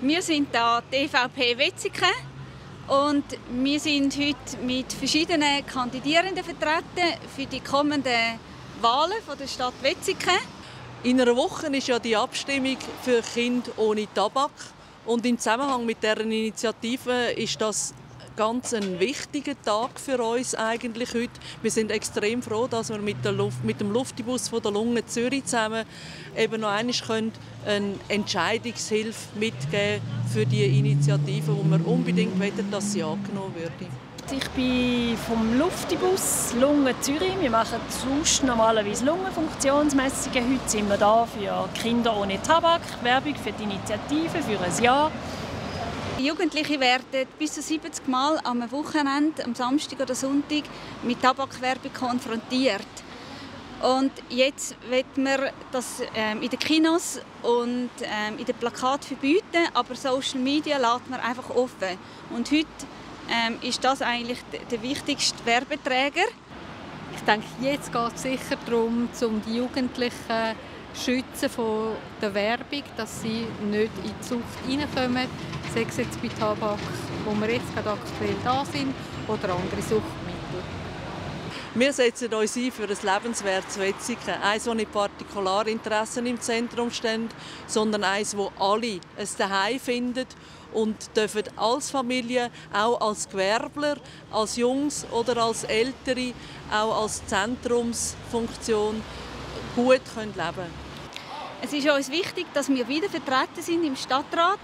Wir sind da die EVP Wetzikon und wir sind heute mit verschiedenen Kandidierenden vertreten für die kommenden Wahlen von der Stadt Wetzikon. In einer Woche ist ja die Abstimmung für Kinder ohne Tabak und im Zusammenhang mit deren Initiative ist das ganz ein wichtiger Tag für uns eigentlich heute. Wir sind extrem froh, dass wir mit, Luft, mit dem Luftibus von der Lunge Zürich zusammen eben noch einmal eine Entscheidungshilfe mitgeben für die Initiative, wo wir unbedingt wollen, dass sie angenommen wird. Ich bin vom Luftibus Lunge Zürich. Wir machen sonst normalerweise Lungenfunktionsmessungen. Heute sind wir da für Kinder ohne Tabak, Werbung für die Initiative für ein Jahr. Jugendliche werden bis zu 70 Mal am Wochenende, am Samstag oder Sonntag, mit Tabakwerbung konfrontiert. Und jetzt wird man das ähm, in den Kinos und ähm, in den Plakaten verbieten, aber Social Media lässt man einfach offen. Und heute ähm, ist das eigentlich der wichtigste Werbeträger. Ich denke, jetzt geht es sicher darum, um die Jugendlichen schützen von der Werbung, dass sie nicht in die Sucht reinkommen, sei es jetzt bei Tabak, wo wir jetzt gerade aktuell da sind, oder andere Suchtmittel. Wir setzen uns ein für ein lebenswertes Wetzikon. Eines, das nicht Partikularinteressen im Zentrum stehen, sondern eines, wo alle es daheim finden und dürfen als Familie, auch als Gewerbler, als Jungs oder als Ältere, auch als Zentrumsfunktion gut leben können. Es ist uns wichtig, dass wir wieder vertreten sind im Stadtrat.